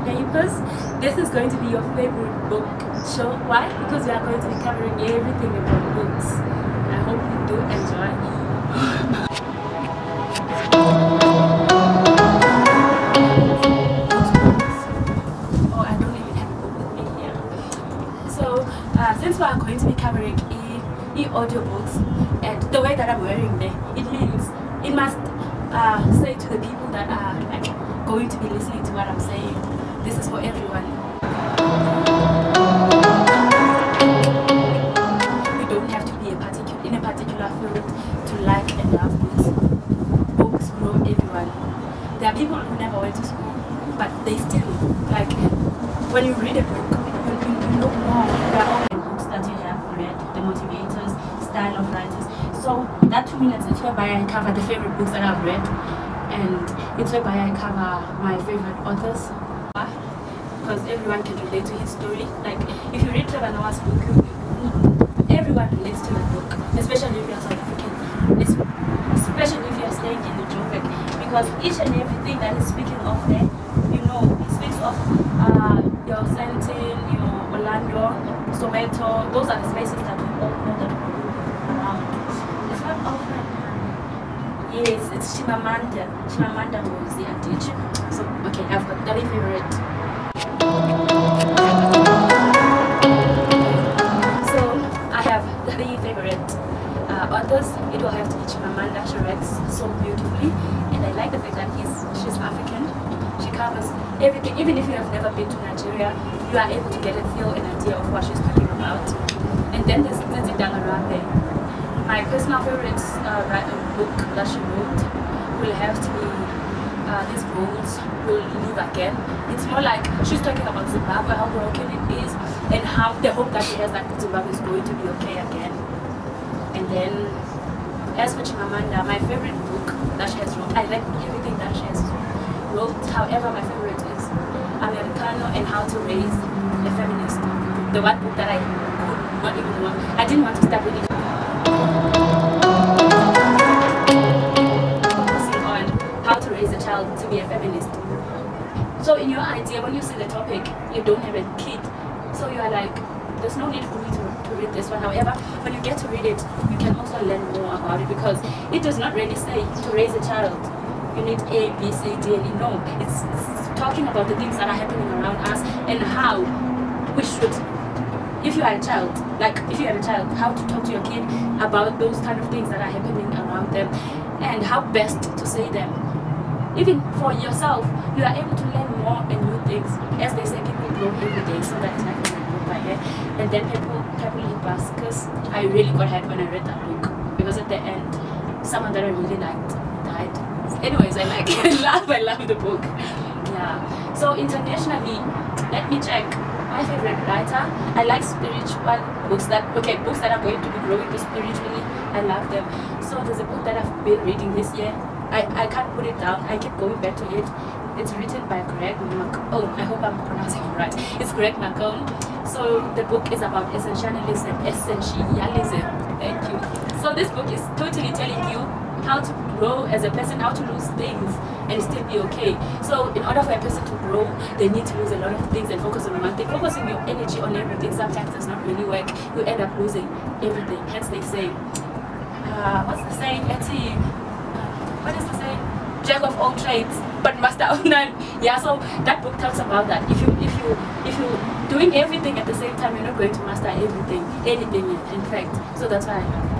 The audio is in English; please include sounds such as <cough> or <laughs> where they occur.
because this is going to be your favorite book show. Why? Because we are going to be covering everything about books. I hope you do enjoy. <gasps> Oh, I don't even have a book with me here. So, since we are going to be covering e, e and the way that I'm wearing them, it means it must uh, say to the people that are like, going to be listening to what I'm saying. This is for everyone. You don't have to be a in a particular field to like and love books. Books grow everyone. There are people who never went to school, but they still like when you read a book, you, you, more. There are all books that you have read, the motivators, style of writers. So that two minutes it's whereby I cover the favorite books that I've read, and it's whereby I cover my favorite authors. Because everyone can relate to his story. Like if you read Trevor Noah's book, you, everyone relates to the book, especially if you're South African, especially if you're staying in the Joburg, because each and everything that he's speaking of there, you know, he speaks of uh, your Sentin, your Orlando, Soweto, those are the spaces that we all know that we around. It's. Yes, it's Chimamanda. Chimamanda Ngozi Adichie. So, okay, I've got three favorite authors. It will have to be Chimamanda. She writes so beautifully, and I like the fact that he's she's African. She covers everything. Even if you have never been to Nigeria, you are able to get a feel and idea of what she's talking about. And then there's Lizzie Dangarembga. My personal favorite uh, book that she wrote will have to be uh, These Bones Will Live Again. It's more like she's talking about Zimbabwe, how broken it is, and how the hope that she has that Zimbabwe is going to be okay again. And then, as for Chimamanda, my favorite book that she has wrote, I like everything that she has wrote. However, my favorite is Americanah and How to Raise a Feminist. The one book that I could not even want. I didn't want to start reading focusing on how to raise a child to be a feminist. So in your idea, when you see the topic, you don't have a kid, so you are like, there's no need for me to, to read this one. However, when you get to read it, you can also learn more about it because it does not really say to raise a child. You need A, B, C, D, and E. No, it's, it's talking about the things that are happening around us and how we should if you are a child, like if you have a child, how to talk to your kid about those kind of things that are happening around them and how best to say them. Even for yourself, you are able to learn more and new things. As they say, people grow every day, so that And then people, Purple Hibiscus. I really got hurt when I read that book because at the end, someone that I really liked died. Anyways, I like, <laughs> love, I love the book. Yeah. So internationally, let me check my favorite writer. I like spiritual books that okay books that are going to be growing spiritually. I love them. So there's a book that I've been reading this year. I, I can't put it down. I keep going back to it. It's written by Greg Mac. Oh, I hope I'm pronouncing it right. It's Greg Macomb. So the book is about essentialism. Essentialism. Thank you. So this book is totally telling you how to grow as a person, how to lose things and still be okay. So in order for a person to grow, they need to lose a lot of things and focus on one thing. Focusing your energy on everything sometimes does not really work. You end up losing everything. Hence they say, uh, what's the saying? Etty, uh, what is the saying? Jack of all trades, but master of none. <laughs> Yeah, so that book talks about that. If you if you if you doing everything at the same time, you're not going to master everything, anything in, fact. So that's why I love